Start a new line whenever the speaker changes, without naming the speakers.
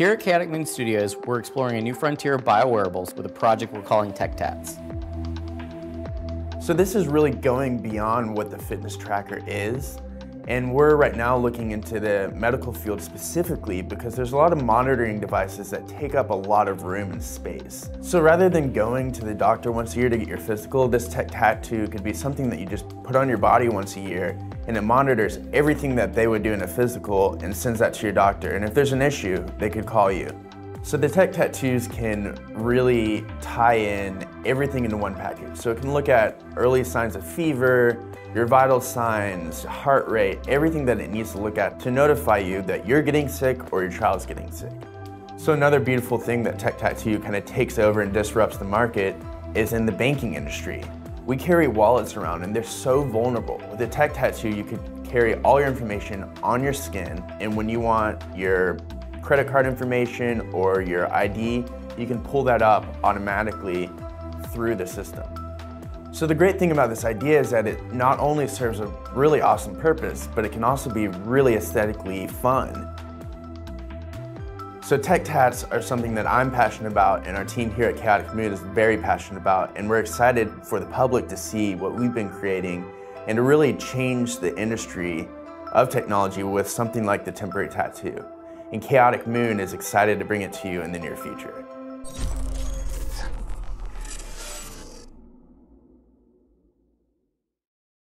Here at Chaotic Moon Studios, we're exploring a new frontier of biowearables with a project we're calling TechTats.
So this is really going beyond what the fitness tracker is. And we're right now looking into the medical field specifically because there's a lot of monitoring devices that take up a lot of room and space. So rather than going to the doctor once a year to get your physical, this tech tattoo could be something that you just put on your body once a year and it monitors everything that they would do in a physical and sends that to your doctor. And if there's an issue, they could call you. So the tech tattoos can really tie in everything into one package. So it can look at early signs of fever, your vital signs, heart rate, everything that it needs to look at to notify you that you're getting sick or your child's getting sick. So another beautiful thing that Tech Tattoo kind of takes over and disrupts the market is in the banking industry. We carry wallets around and they're so vulnerable. With a Tech Tattoo, you could carry all your information on your skin and when you want your credit card information or your ID, you can pull that up automatically through the system. So the great thing about this idea is that it not only serves a really awesome purpose, but it can also be really aesthetically fun. So tech tats are something that I'm passionate about and our team here at Chaotic Moon is very passionate about and we're excited for the public to see what we've been creating and to really change the industry of technology with something like the temporary tattoo. And Chaotic Moon is excited to bring it to you in the near future.